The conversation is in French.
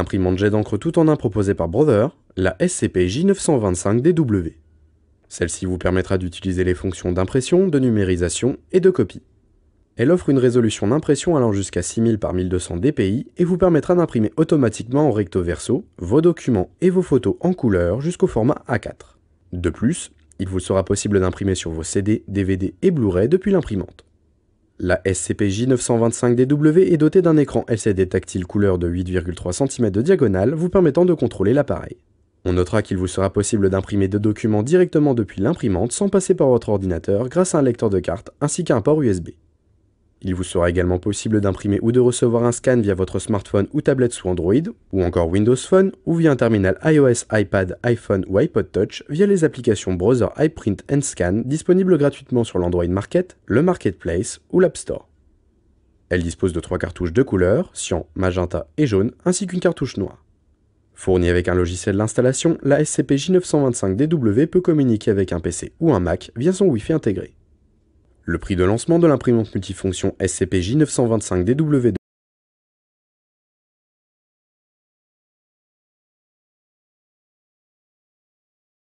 Imprimante jet d'encre tout en un proposée par Brother, la SCP J925DW. Celle-ci vous permettra d'utiliser les fonctions d'impression, de numérisation et de copie. Elle offre une résolution d'impression allant jusqu'à 6000 par 1200 dpi et vous permettra d'imprimer automatiquement en recto verso vos documents et vos photos en couleur jusqu'au format A4. De plus, il vous sera possible d'imprimer sur vos CD, DVD et Blu-ray depuis l'imprimante. La SCP-J925DW est dotée d'un écran LCD tactile couleur de 8,3 cm de diagonale vous permettant de contrôler l'appareil. On notera qu'il vous sera possible d'imprimer deux documents directement depuis l'imprimante sans passer par votre ordinateur grâce à un lecteur de carte ainsi qu'un port USB. Il vous sera également possible d'imprimer ou de recevoir un scan via votre smartphone ou tablette sous Android, ou encore Windows Phone, ou via un terminal iOS, iPad, iPhone ou iPod Touch via les applications Browser iPrint and Scan disponibles gratuitement sur l'Android Market, le Marketplace ou l'App Store. Elle dispose de trois cartouches de couleurs, cyan, magenta et jaune, ainsi qu'une cartouche noire. Fournie avec un logiciel d'installation, la SCP-J925DW peut communiquer avec un PC ou un Mac via son Wi-Fi intégré. Le prix de lancement de l'imprimante multifonction SCP-J925DW